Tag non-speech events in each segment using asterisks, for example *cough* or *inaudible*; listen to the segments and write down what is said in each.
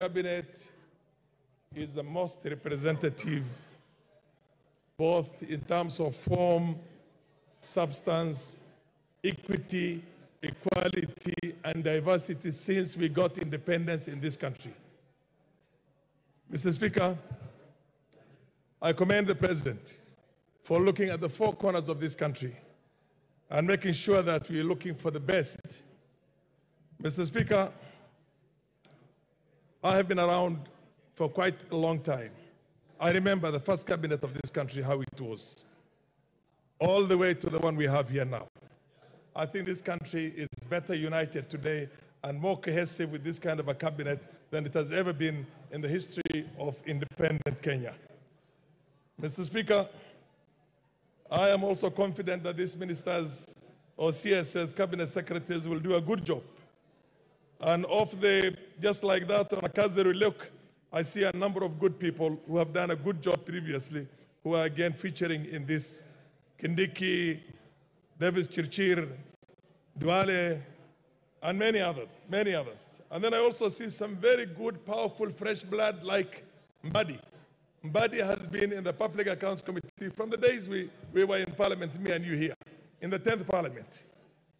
cabinet is the most representative, both in terms of form, substance, equity, equality, and diversity since we got independence in this country. Mr. Speaker, I commend the President for looking at the four corners of this country and making sure that we're looking for the best. Mr. Speaker, I have been around for quite a long time. I remember the first cabinet of this country, how it was, all the way to the one we have here now. I think this country is better united today and more cohesive with this kind of a cabinet than it has ever been in the history of independent Kenya. Mr. Speaker, I am also confident that these ministers or CSS cabinet secretaries will do a good job. And off the, just like that on a Kazari look, I see a number of good people who have done a good job previously, who are again featuring in this. Kindiki, Davis Chirchir, Duale, and many others, many others. And then I also see some very good, powerful, fresh blood like Mbadi. Mbadi has been in the Public Accounts Committee from the days we, we were in Parliament, me and you here, in the 10th Parliament.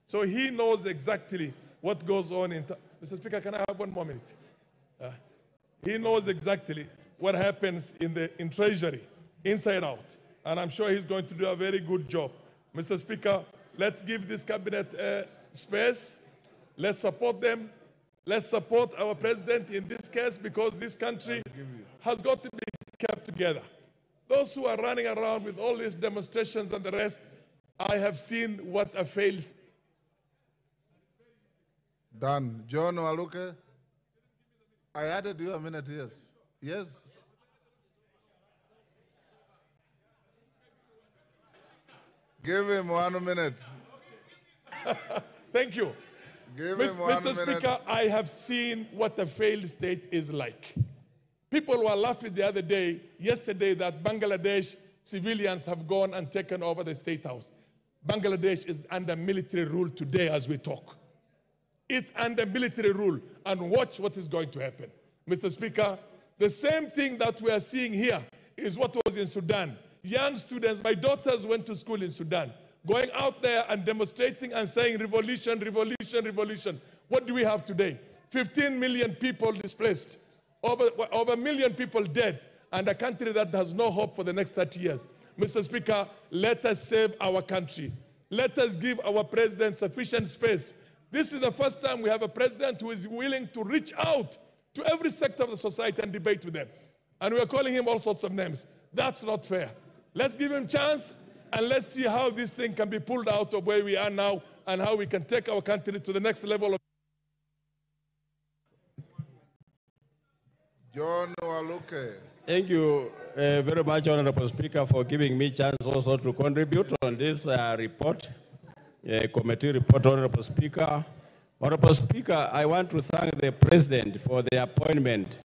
So he knows exactly what goes on in. Mr. Speaker, can I have one more minute? Uh, he knows exactly what happens in the in Treasury, inside out, and I'm sure he's going to do a very good job. Mr. Speaker, let's give this cabinet uh, space. Let's support them. Let's support our president in this case because this country has got to be kept together. Those who are running around with all these demonstrations and the rest, I have seen what a failed Done. John Waluke. I added you a minute, yes. Yes. Give him one minute. *laughs* Thank you. Give Mis- him one Mr. minute. Speaker, I have seen what a failed state is like. People were laughing the other day, yesterday, that Bangladesh civilians have gone and taken over the state house. Bangladesh is under military rule today as we talk. It's under military rule, and watch what is going to happen. Mr. Speaker, the same thing that we are seeing here is what was in Sudan. Young students, my daughters went to school in Sudan, going out there and demonstrating and saying revolution, revolution, revolution. What do we have today? 15 million people displaced, over, over a million people dead, and a country that has no hope for the next 30 years. Mr. Speaker, let us save our country. Let us give our president sufficient space. This is the first time we have a president who is willing to reach out to every sector of the society and debate with them. And we are calling him all sorts of names. That's not fair. Let's give him chance and let's see how this thing can be pulled out of where we are now and how we can take our country to the next level of John Waluke. Thank you uh, very much, Honorable Speaker, for giving me a chance also to contribute on this uh, report, uh, committee report, Honorable Speaker. Honorable Speaker, I want to thank the President for the appointment